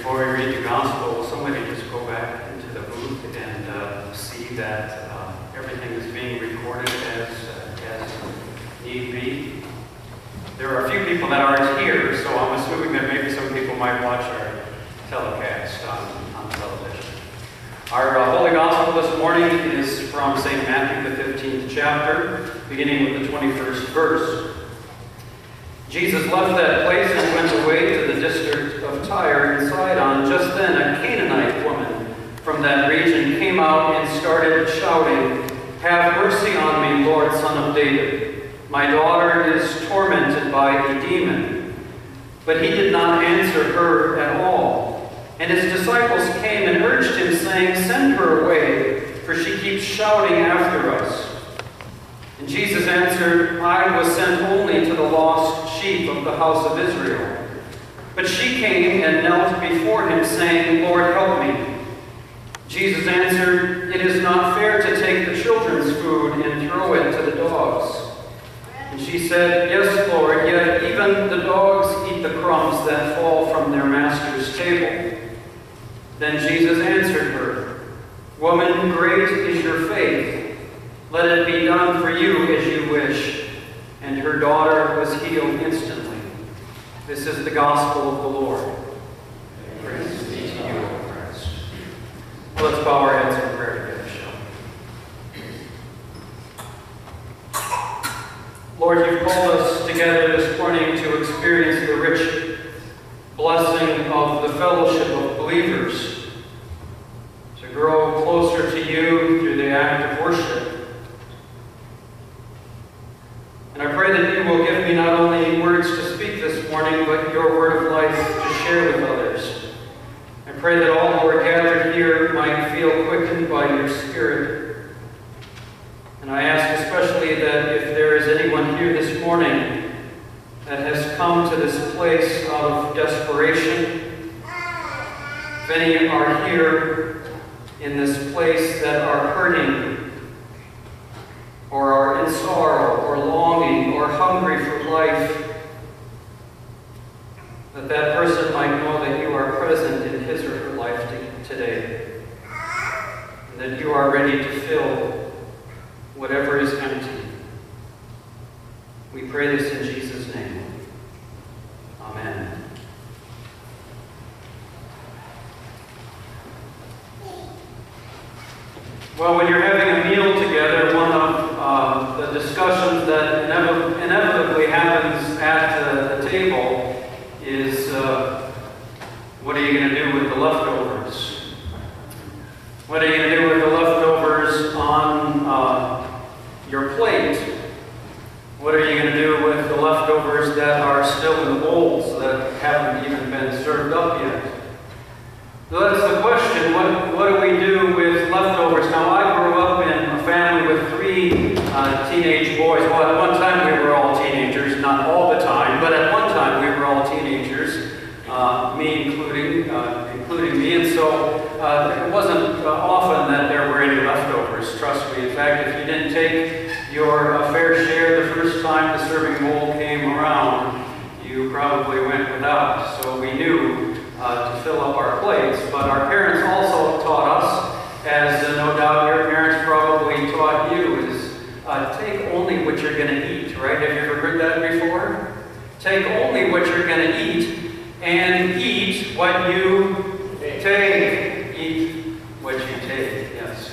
before we read the gospel, will somebody just go back into the booth and uh, see that uh, everything is being recorded as, uh, as need be? There are a few people that aren't here, so I'm assuming that maybe some people might watch our telecast on, on television. Our uh, Holy Gospel this morning is from St. Matthew, the 15th chapter, beginning with the 21st verse. Jesus left that place and went away to the district Tyre and Sidon. Just then, a Canaanite woman from that region came out and started shouting, Have mercy on me, Lord, son of David. My daughter is tormented by a demon. But he did not answer her at all. And his disciples came and urged him, saying, Send her away, for she keeps shouting after us. And Jesus answered, I was sent only to the lost sheep of the house of Israel. But she came and knelt before him, saying, Lord, help me. Jesus answered, It is not fair to take the children's food and throw it to the dogs. And she said, Yes, Lord, yet even the dogs eat the crumbs that fall from their master's table. Then Jesus answered her, Woman, great is your faith. Let it be done for you as you wish. And her daughter was healed instantly. This is the gospel of the Lord. Praise be to you, O Christ. Let's bow our heads in prayer together, shall we? Lord, you've called us together this morning to experience the rich blessing of the fellowship of believers, to grow closer to you through the act of worship and I pray that but your word of life to share with others. I pray that all who are gathered here might feel quickened by your Spirit. And I ask especially that if there is anyone here this morning that has come to this place of desperation, if any are here in this place that are hurting or are in sorrow, or longing, or hungry for life, that that person might know that you are present in his or her life today, and that you are ready to fill whatever is empty. We pray this in Jesus' name. Amen. Well, when you're having a meal together, one of uh, the discussions that inevitably happens at the, the table is uh, what are you going to do with the leftovers? What are you going to do with the leftovers on uh, your plate? What are you going to do with the leftovers that are still in the bowls that haven't even been served up yet? So that's the question. What, what do we do with leftovers? Now, I grew up in a family with three uh, teenage boys. Well, at one time we were all teenagers, not all the time, but at one time we were all teenagers, uh, me including, uh, including me. And so uh, it wasn't uh, often that there were any leftovers, trust me. In take your uh, fair share the first time the serving bowl came around, you probably went without. So we knew uh, to fill up our plates. But our parents also taught us, as uh, no doubt your parents probably taught you, is uh, take only what you're going to eat, right? Have you ever heard that before? Take only what you're going to eat and eat what you take. Eat what you take, yes.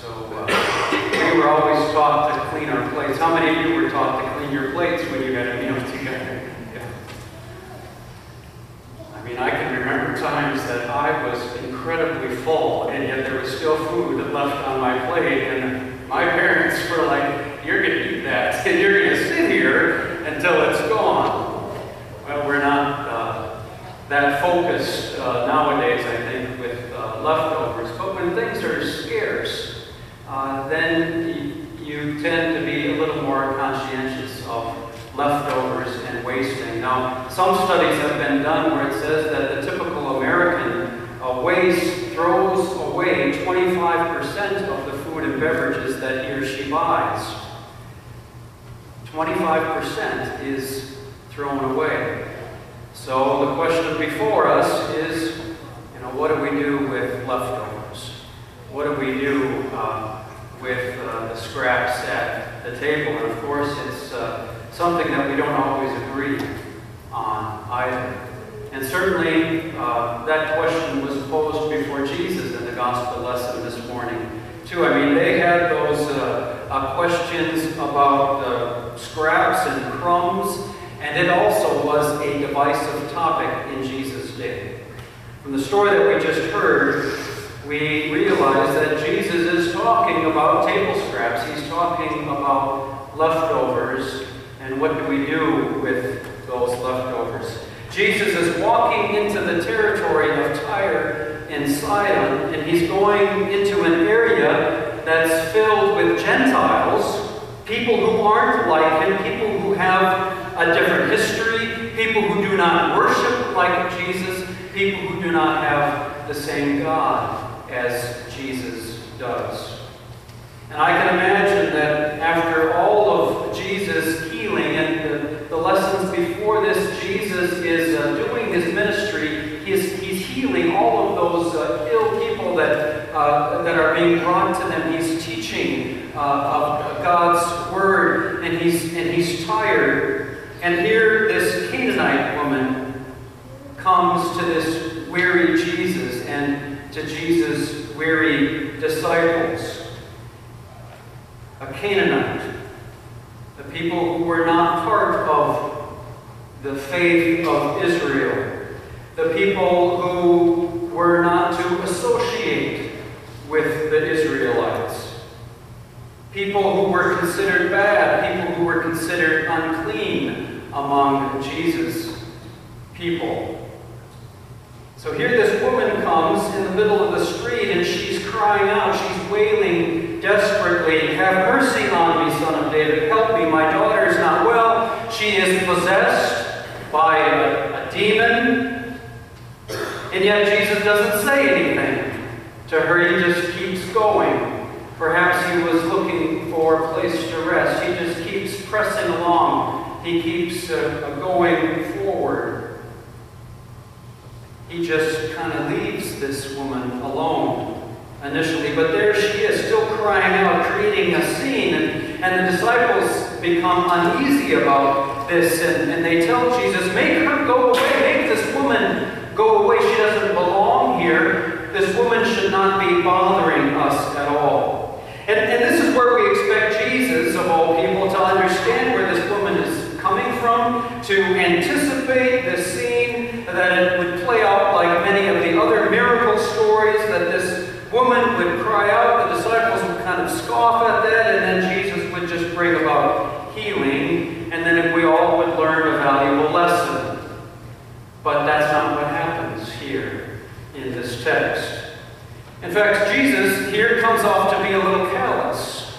So uh, we were always taught to clean our plates. How many of you were taught to clean your plates when you had a meal together? I mean, I can remember times that I was incredibly full, and yet there was still food left on my plate, and my parents were like, you're going to eat that, and you're going to sit here until it's gone. Well, we're not uh, that focused uh, nowadays, I think, with uh, leftovers, but when things are scarce, uh, then you tend to be a little more conscientious of leftovers and wasting. Now, some studies have been done where it says that the typical American uh, throws away 25% of the food and beverages that he or she buys. 25% is thrown away. So the question before us is, you know, what do we do with leftovers? What do we do uh, with uh, the scraps at the table? And of course, it's uh, something that we don't always agree on either. And certainly, uh, that question was posed before Jesus in the gospel lesson this morning, too. I mean, they had those uh, uh, questions about scraps and crumbs, and it also was a divisive topic in Jesus' day. From the story that we just heard, we realize that Jesus is talking about table scraps. He's talking about leftovers, and what do we do with those leftovers? Jesus is walking into the territory of Tyre and Sidon, and he's going into an area that's filled with Gentiles, people who aren't like him, people who have a different history, people who do not worship like Jesus, people who do not have the same God as Jesus does. And I can imagine that after all of Jesus the, lessons before this, Jesus is uh, doing his ministry. He's, he's healing all of those uh, ill people that, uh, that are being brought to them. He's teaching uh, of God's word, and he's, and he's tired. And here, this Canaanite woman comes to this weary Jesus and to Jesus' weary disciples. A Canaanite, the people who were not part of the faith of Israel, the people who were not to associate with the Israelites, people who were considered bad, people who were considered unclean among Jesus' people. So here this woman comes in the middle of the street and she's crying out, she's wailing desperately, Have mercy on me, son of David, help me, my daughter is not well. She is possessed by a, a demon. And yet Jesus doesn't say anything to her, he just keeps going. Perhaps he was looking for a place to rest. He just keeps pressing along. He keeps uh, going forward he just kind of leaves this woman alone initially. But there she is, still crying out, creating a scene. And, and the disciples become uneasy about this. And, and they tell Jesus, Make her go away. Make this woman go away. She doesn't belong here. This woman should not be bothering us at all. And, and this is where we expect Jesus, of all people, to understand where this woman is coming from, to anticipate the scene that it would play out like many of the other miracle stories, that this woman would cry out, the disciples would kind of scoff at that, and then Jesus would just bring about healing, and then if we all would learn a valuable lesson. But that's not what happens here in this text. In fact, Jesus here comes off to be a little callous.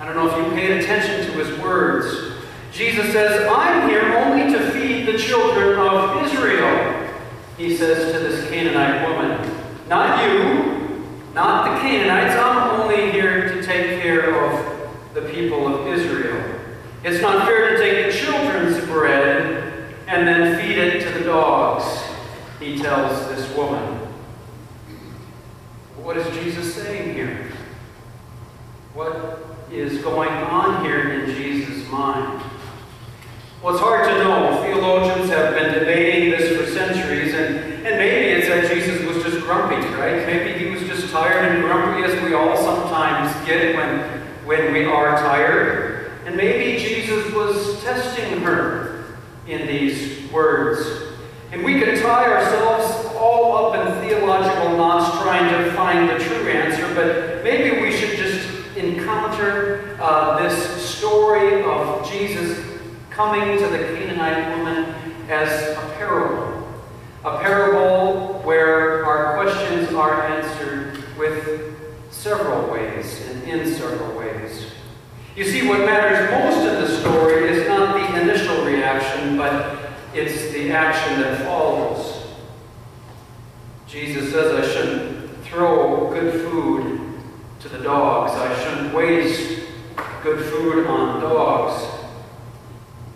I don't know if you paid attention to his words. Jesus says, I'm here only to feed the children of Israel. He says to this Canaanite woman, Not you, not the Canaanites. I'm only here to take care of the people of Israel. It's not fair to take the children's bread and then feed it to the dogs, he tells this woman. What is Jesus saying here? What is going on here in Jesus' mind? Well, it's hard to know. Theologians have been debating this for centuries, and, and maybe it's that Jesus was just grumpy, right? Maybe he was just tired and grumpy, as we all sometimes get when, when we are tired. And maybe testing her in these words. And we could tie ourselves all up in theological knots trying to find the true answer, but maybe we should just encounter uh, this story of Jesus coming to the Canaanite woman as a parable. A parable where our questions are answered with several ways and in several ways. You see, what matters most in the story is not the initial reaction, but it's the action that follows. Jesus says I shouldn't throw good food to the dogs. I shouldn't waste good food on dogs.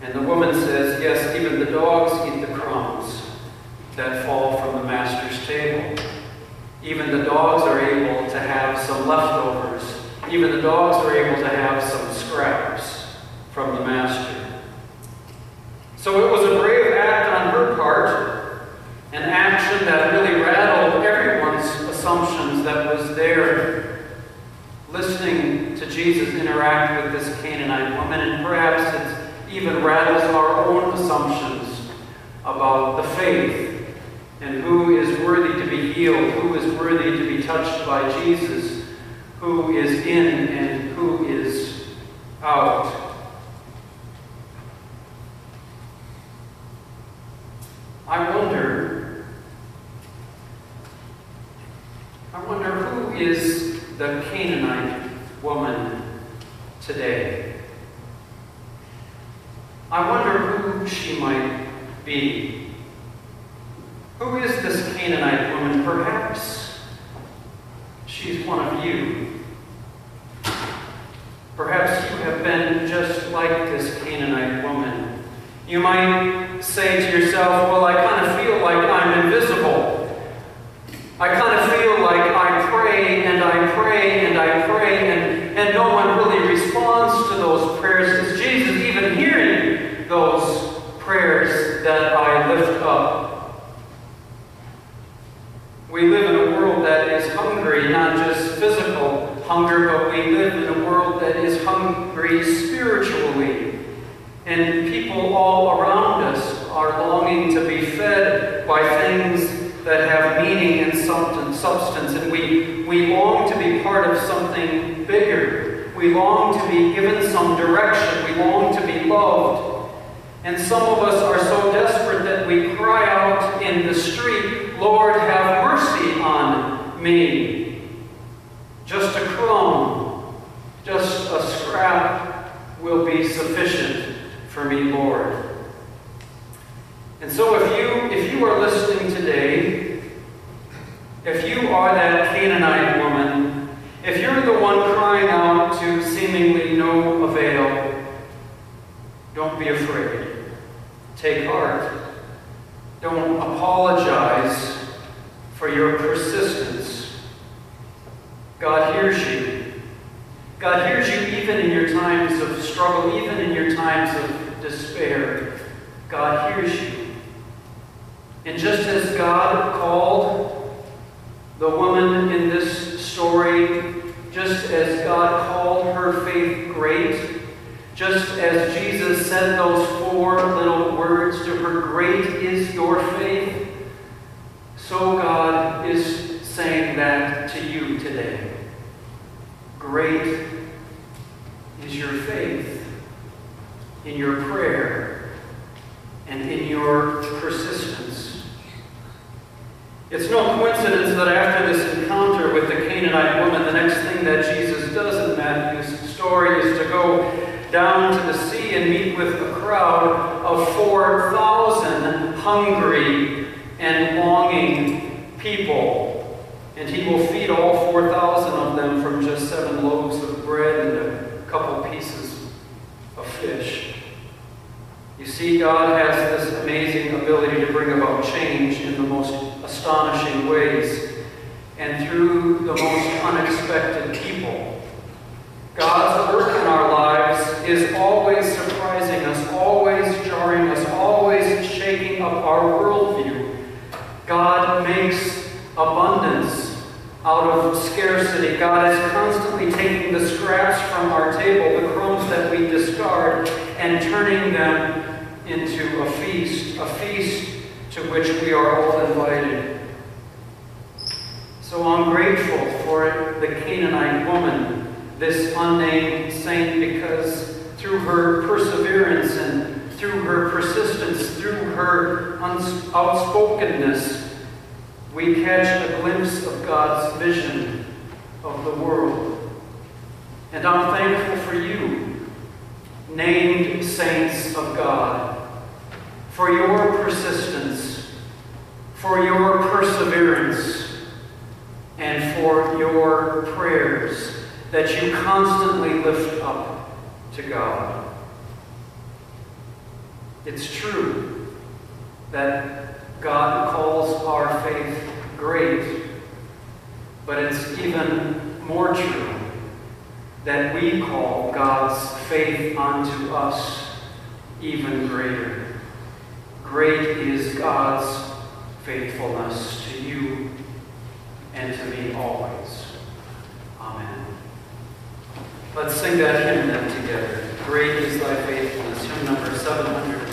And the woman says, Yes, even the dogs eat the crumbs that fall from the master's table. Even the dogs are able to have some leftovers. Even the dogs are able to have some scraps from the master. So it was a brave act on her part, an action that really rattled everyone's assumptions that was there, listening to Jesus interact with this Canaanite woman, and perhaps it even rattles our own assumptions about the faith and who is worthy to be healed, who is worthy to be touched by Jesus, who is in and out. I wonder, I wonder who is the Canaanite woman today? I wonder who she might be. Who is this Canaanite woman? Perhaps she's one of you. Perhaps you have been just like this Canaanite woman. You might say to yourself, well, I kind of feel like I'm invisible. I kind of feel like I pray and I pray and I pray and, and no one really responds to those prayers. Is Jesus even hearing those prayers that I lift up? We live in a world that is hungry, not just physical hunger, but we live in a world that is hungry spiritually. And all around us are longing to be fed by things that have meaning and substance. And we, we long to be part of something bigger. We long to be given some direction. We long to be loved. And some of us are so desperate that we cry out in the street, Lord, have mercy on me. Just a crumb, just a scrap will be sufficient for me, Lord. And so if you if you are listening today, if you are that Canaanite woman, if you're the one crying out to seemingly no avail, don't be afraid. Take heart. Don't apologize for your persistence. God hears you. God hears you even in your times of struggle, even in your times of despair, God hears you. And just as God called the woman in this story, just as God called her faith great, just as Jesus said those four little words to her, Great is your faith, so God is saying that to you today. Great is your faith in your prayer, and in your persistence. It's no coincidence that after this encounter with the Canaanite woman, the next thing that Jesus does in Matthew's story is to go down to the sea and meet with a crowd of 4,000 hungry and longing people. And he will feed all 4,000 of them from just seven loaves of bread and a fish. You see, God has this amazing ability to bring about change in the most astonishing ways and through the most unexpected people. God's work in our lives is always surprising us, always jarring us, always shaking up our worldview. God makes abundance out of scarcity. God is constantly taking the scraps from our table, the crumbs that we discard, and turning them into a feast, a feast to which we are all invited. So I'm grateful for the Canaanite woman, this unnamed saint, because through her perseverance and through her persistence, through her outspokenness, we catch a glimpse of God's vision of the world. And I'm thankful for you, named saints of God for your persistence, for your perseverance, and for your prayers that you constantly lift up to God. It's true that God calls our faith great, But it's even more true that we call God's faith unto us even greater. Great is God's faithfulness to you and to me always. Amen. Let's sing that hymn then together. Great is thy faithfulness, hymn number 700.